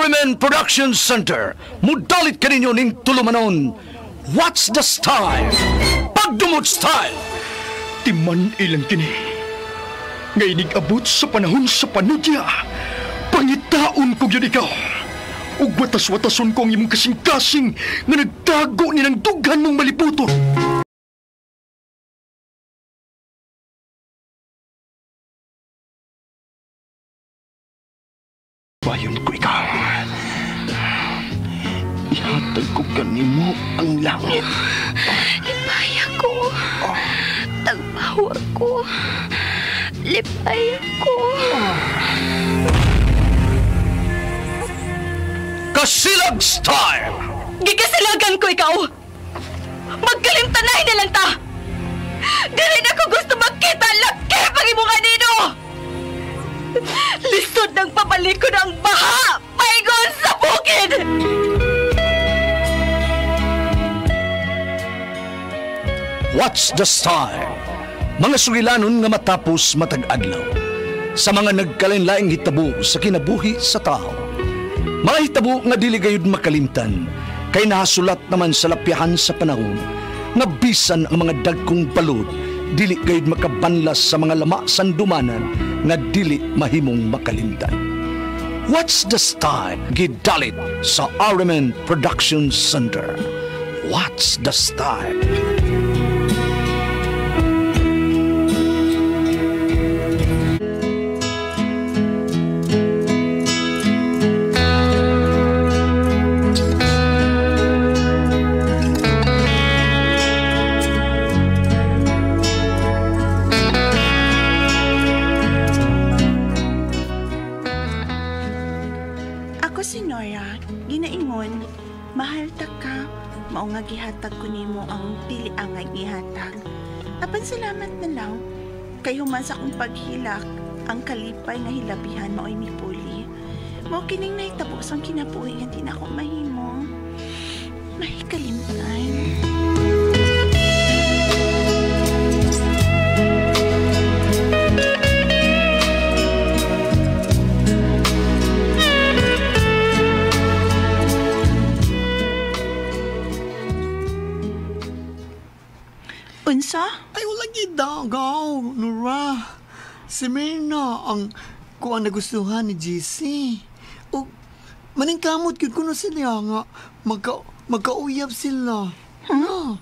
Arimen Production Center. Mudalit kaninyo ning tulumanon. What's the style? Pagdumot style! Timan ilang kini. Ngay abot sa panahon sa panudya. Pangitaon ko yun ikaw. Ug watas-watason ko ang imong kasing-kasing nga nagtago ni ng dughan mong maliputon. Bayon ko ikaw. Ihatag ko kanimo ang langit. Lipaya ko. Tagpawag ko. Lipaya ko. Kasilag style! Gikasilagan ko ikaw. Magkalimtanay na lang ta. Dili na ko gusto makita ang laki pang imong anino. Lisod ng pabalikod ang baha. Paigon sa bukid. What's the style? Mga sugilanon nga matapos matag-adlaw. Sa mga nagkalain-laing hitabo sa kinabuhi sa tao. Mga hitabo nga dili gayud makalimtan, kay nahasulat naman sa lapyahan sa panahon, nga bisan ang mga dagkong balod, dili gayud makabanlas sa mga lama sandumanan nga dili mahimong makalimtan. What's the style? Gidalit sa Arimen Production Center. What's the style? Apan salamat na lang, kay human sa kong paghilak, ang kalipay nga hilabihan mao'y mipuli. Mao kining nahitabo sang kinabuhi nga di na ako mahimo. Mahikalimtan. Unsa? Si Mirna ang kuan nagustuhan ni GC. O, maningkamot yun ko na sila nga. Magka, magkauyab sila. Hmm?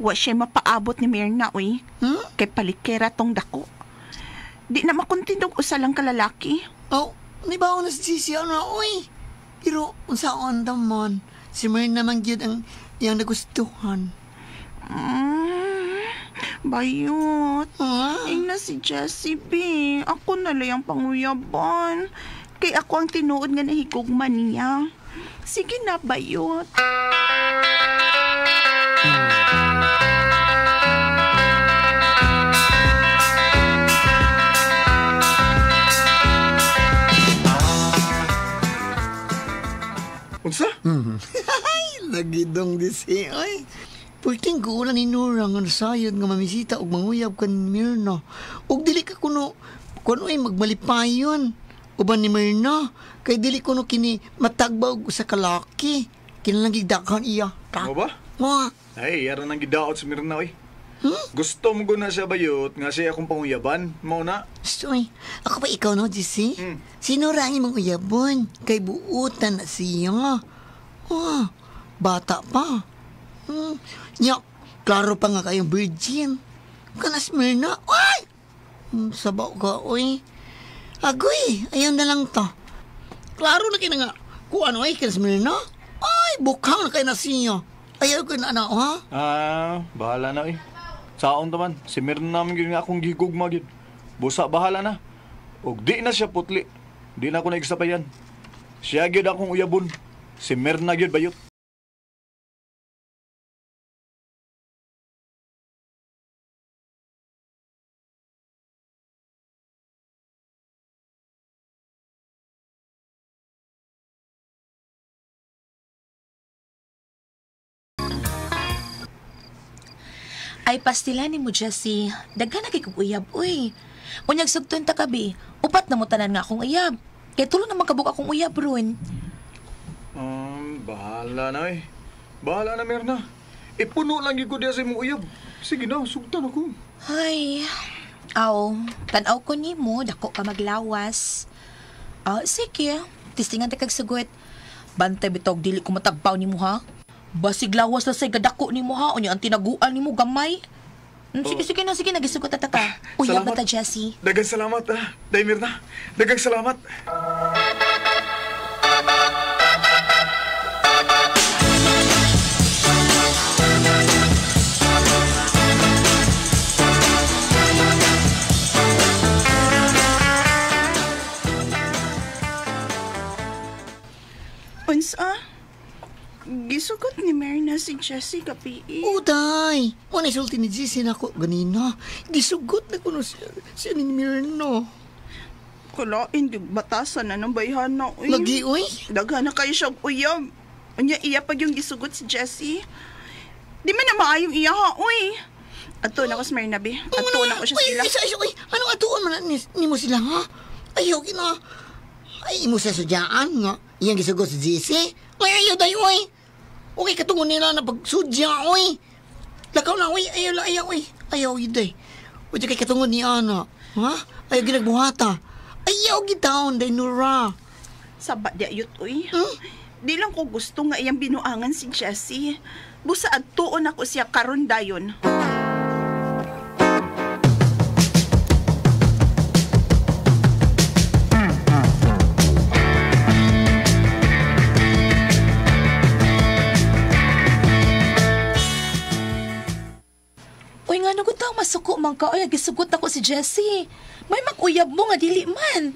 Wa siya mapaabot ni Mirna, uy. Hmm? Kay palikera tong dako. Di na makuntindog usa lang kalalaki. Oh, nibaw na si GC ano, uy. Pero, unsaon daman, si Mirna man gyud ang iyang nagustuhan. Mm, bayot. Ha? Ay na si Jessie B. Ako na lang ang panguyaban. Kay ako ang tinuod nga nahigugman niya. Sige na, bayot. Unsa? Ay, lagidong di si, ay. Pwedeng ko na ni Nora nga nasayod nga mamisita og manguyab kan Mirna. Og dili ka kuno, kuno ay magmalipayon. Uban ni Mirna, kay dili kuno kini matagbaw sa kalaki. Kinalang gigdakan iya. Ta. Ano ba? Mga, Ay, yara nang gidaot sa Mirna, oy. Hmm? Gusto mo guna siya bayot, nga siya akong panguyaban. Mao na. Stoy, ako pa ikaw no, JC? Hmm. Sino ra ang imong uyabon? Kay buutan na siya. Oh, bata pa. Hmm. Nya, klaro pa nga kayong virgin. Kanas Mirna, ay! Hmm, sabaw ka, oy. Agoy, ayaw na lang to. Klaro na kina nga. Kung ano ay, kanas Mirna? Ay, bukhang na kayo na siya. Ayaw ko na ano, ha? Ah, bahala na, oy. Saon taman, si Mirna namin yun nga akong gigugma yun. Busa, bahala na. Og di na siya putli. Di na ako nagsapayan. Siya gyud akong uyabon. Si Mirna gyud bayot. Ay pastilanin mo, Jessie. Daghan na kay kong uyab, uy. Unyag sugton ta kabi, upat na mo tanan nga akong uyab. Kaya tulo na magkabuk akong uyab ron. Um, bahala na eh. Bahala na, Mirna. Ipuno lang yung ko diya sa imong uyab. Sige na, sugtan ako. Ay, aw, tanaw ko ni mo, dako ka maglawas. Ah, sige, tistingan ta kag sugot. Bantay bitog dili ko matagpaw ni mo ha. Basig lawas na say gadako ni mo ha, unya ang tinaguan ni mo gamay. Mm, Sige, sige na, sige na, gisugot ta ta. Uyab Salamat. ba ta, Jessie? Dagang salamat, ah. Day, Mirna. Dagang salamat. Unsa? Gisugot ni Myrna si Jessie kapiit. Uday! Wala sulti ni Jesse na ako ganina. Gisugot na ko no siya, siya ni Mirna. Kulain, di batasan na ng bayhana. Uy. Lagi, uy. Daghan na kayo siyang uyab. Unya iya pag yung gisugot si Jessie. Di man na maayong iya ha, uy. Ato na ko sa Myrna, be. Ato na ko siya Uy, sila. isa, isa, uy. Anong atuon man na ni, ni mo sila, ha? Ayaw, kina. Ay, imo sa sudyaan, nga. Iyang gisugot si Jesse. Ay, ayaw, day, uy. Okay, katungon nila na pagsudya, uy. Lakaw na, uy. Ayaw, la, ayaw, uy. Ayaw, yun, day. Uy, kay katungon ni Ana. Ha? Ayaw, ginagbuhata. Ayaw, gitaon, day, Nora. Sabat di ayot, uy. Hmm? Di lang ko gusto nga iyang binuangan si Jessie. Busa at tuon ako siya karon dayon. Uy, man ka. Ay, gisugot ako si Jessie. May mag-uyab mo nga dili man.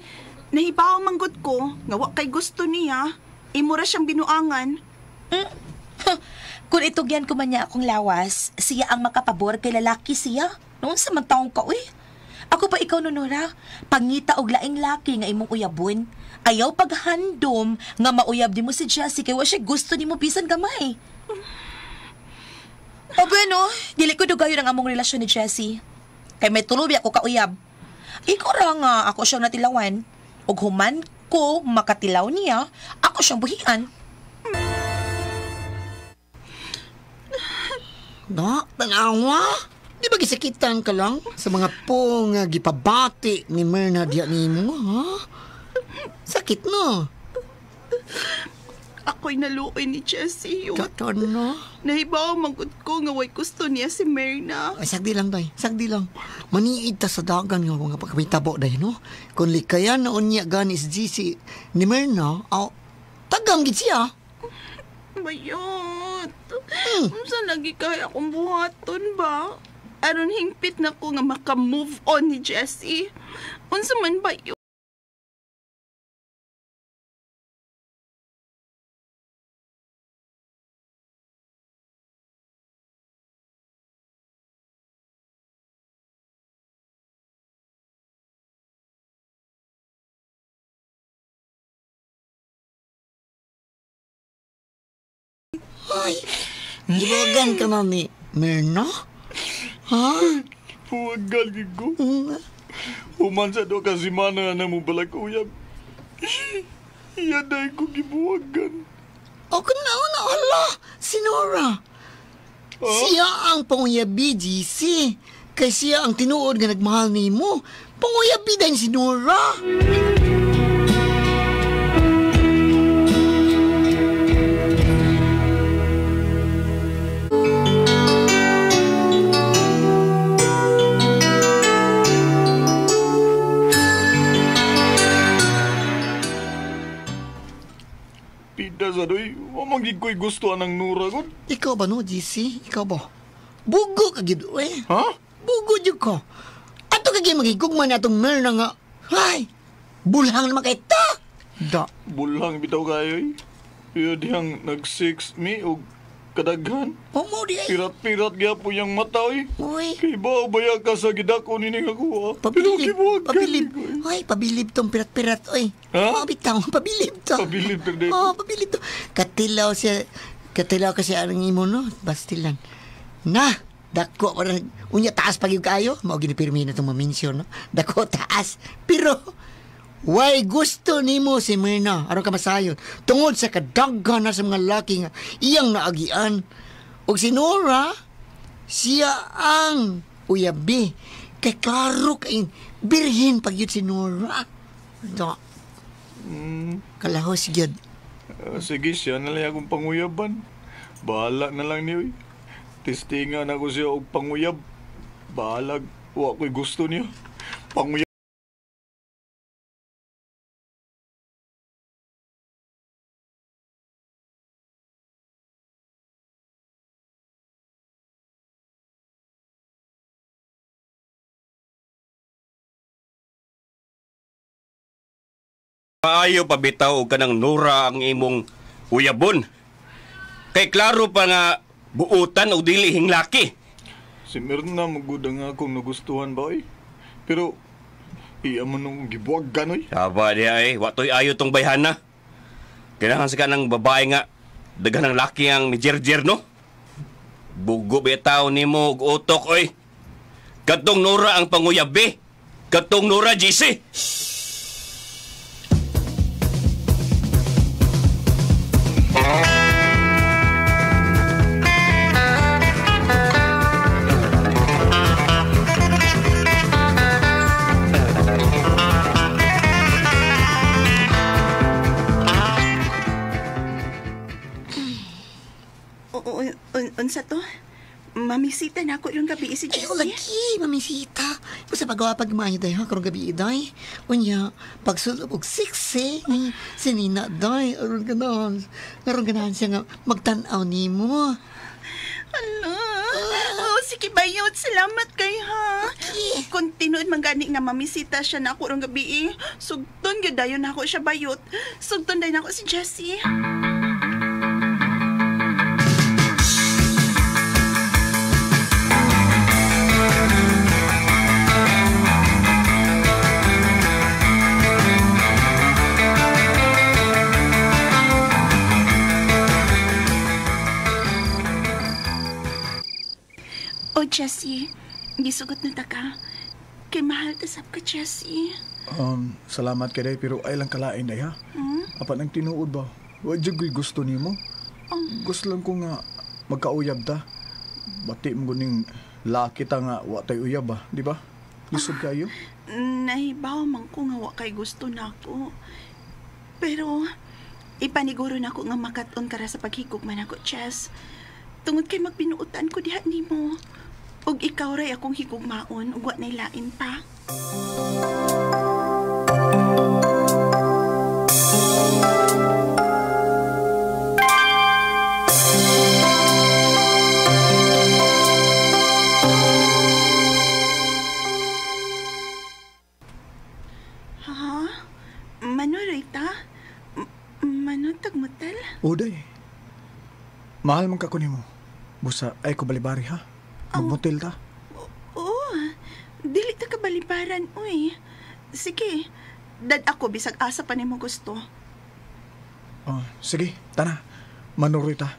Nahibaw manggod ko, nga wa kay gusto niya. Imura siyang binuangan. Kung itugyan ko man niya akong lawas, siya ang makapabor kay lalaki siya. Noon sa man taong ka, uy. Ako pa ikaw, Nonora. Pangita og laing laki nga imong uyabon. Ayaw paghandom nga mauyab di mo si Jessie kay wa siya gusto ni mo bisan gamay. O bueno, dili ko dugayon ang among relasyon ni Jessie. Kay may tulubi ako kauyab. Ikaw ra nga ako siyang natilawan. Ug human ko makatilaw niya, ako siyang buhian. Na, tanawa. Di ba gisakitan ka lang sa mga po nga gipabati ni Myrna diya ni mo, ha? Sakit no. Ako'y naluoy ni Jessie yun. Katan no. Nahibaw manggod ko nga way gusto niya si Myrna. Ay, sagdi lang, day. Sagdi lang. Maniid ta sa dagan nga mga pagkamitabo, day, no? Kung likayan na unya gani si GC ni Myrna, aw, tagang siya. Bayot. Unsa lagi kaya akong buhaton ba? Aron hingpit na ko nga maka-move on ni Jessie. Unsa man ba yun? Ay, gibagan ka na ni Myrna? Ha? Huwagal ko. Human sa do ka simana na mo balag uyab. Iyaday ko gibuwagan. O na na ala, si Nora. Siya ang panguyabi, GC. Kay siya ang tinuod nga nagmahal ni mo. Panguyabi din si Nora. Doy, mamagig ko'y gusto anang nura ko. Ikaw ba no, GC? Ikaw ba? Bugo ka gid eh. Ha? Bugo jud ko. Ato kagay magigugman na atong Myrna nga. Ay, bulhang naman kay ta. Da. Bulang bitaw kayo eh. Iya diyang nag-six me o kadaghan. O mo di ay. Pirat-pirat gaya po yung mata eh. Uy. Kay ba baya ka sa gidako ni nga ko Pero Pabilib, pabilib. Ay, pabilib tong pirat-pirat, oy. Ha? Oh, bitaw, pabilib to. Pabilib, perde. Oh, pabilib to. Katilaw siya, katilaw kasi ang imo, no? Bastilan. Na, dako pa rin. Unya, taas pag yung kayo. Mao ginipirmi na itong maminsyon, no? Dako, taas. Pero, Why gusto nimo si Mirna aron ka masayon tungod sa kadaghan na sa mga laki nga iyang naagian. Og si Nora, siya ang uyabi. Kay klaro kay birhin pag yun si Nora. Ito, kalahos yun. Ah, sige, siya na lang akong panguyaban. Bahala na lang niyo. eh. Testingan ako siya og panguyab. Bahala, wa ko'y gusto niya. Panguyab. Maayo pabitaw og kanang Nora ang imong uyabon. Kay klaro pa nga buutan o dili hinglaki. Si Mirna magud nga akong nagustuhan ba eh. Pero, iya mo nung gibuwag ganoy. Saba di ay, watoy ayo tong bayhana. Kailangan sa kanang babae nga daghan ng laki ang mijerjer no. Bugo bitaw nimo og utok oy. Katong Nora ang panguyabi. Katong Nora GC. Yung gabi si Jessie. lagi, mamisita. Kung sa pagawa pag mayo day, ha, karong gabi day. Unya, pagsulog og siksi, ni sinina day, aron ganahan. Aron ganahan siya nga magtanaw ni mo. Hala. Oh, sige bayot. Salamat kay ha. Kung tinuod man gani nga mamisita siya na ako rong gabi eh. Sugton gyud dayon ako siya bayot. Sugton dayon ako si Jessie. Oh, Jessie. Gisugot na ta ka. Kay mahal ta sab ka, Jessie. Um, salamat kay day, pero ay lang kalain day ha. Apan ang tinuod ba? Wa jud ko'y gusto nimo. Gusto lang ko nga magkauyab ta. Bati mo guning laki ta nga wa tay uyab ba, di ba? Lisod kayo? Nahibaw man ko nga wa kay gusto nako. Pero ipaniguro na ako nga makaton kara sa paghigog man ako, Jess. Tungod kay magbinuutan ko diha nimo. Ug ikaw ray akong higugmaon ug wa nay lain pa. Ha? Mano Rita? M- Mano tagmutal? O day. Mahal man ka ko nimo. Busa ay ko balibari ha. Magmotel ta. Oo. Dili ta kabalibaran, uy. Sige. Dad ako bisag asa pa nimo gusto. Oh, sige, tana. Manuroy ta.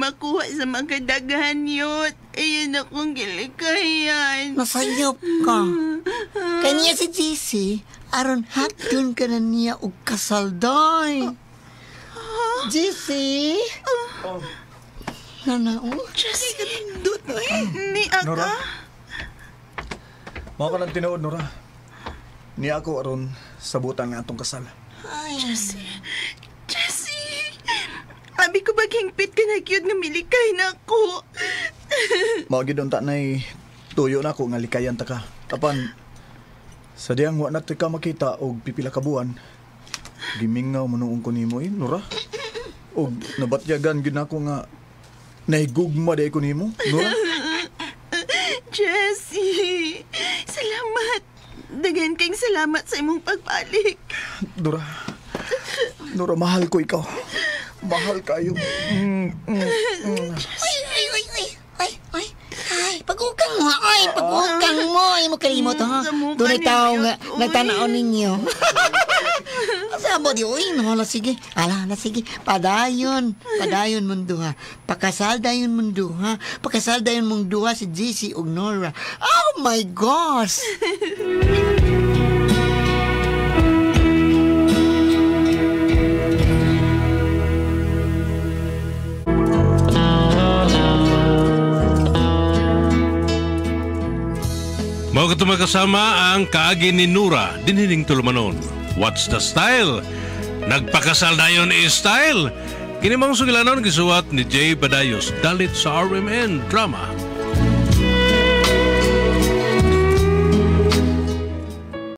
Makuha sa mga daghan yot. Ayan akong gilikayan. Nasayop ka. Kanya si JC, aron hatun ka na niya og kasalday. JC? Oh. Just dut Ni Aka. Nora? Mao ka ng tinuod, Nora. Ni ako aron sabutan nga atong kasal. Ay, Jessie. Baghingpit ka na cute nga milikay na ako. Mao gid unta nay tuyo na ako nga likayan ta ka. Tapan sa diyang wa na ka makita og pipila ka buwan. Gimingaw manuong ko nimo eh, Nora. Og nabatyagan gid nako nga naigugma day ko nimo, Nora. Jessie. Salamat. Dagan kayong salamat sa imong pagbalik. Nora. Nora, mahal ko ikaw. Mahal kayo. Mm, mm, mm. ay, ay, ay, ay, ay, ay, ay, pag-ukang mo, ay, pag-ukang mo, ay, mo kalimot, ha? Doon ay tao nga, uy. nagtanaw ninyo. Sabo di, uy, no, na sige, ala, na sige, padayon, padayon mundo, ha? Pakasal dayon mundo, ha? Pakasal dayon mundo, ha, si JC ug Nora. Oh my gosh! Mao ka kasama ang kaagi ni Nura dinhining tulumanon. What's the style? Nagpakasal dayon is style. Kini mong sugilanon gisuwat ni Jay Badayos dalit sa RMN drama.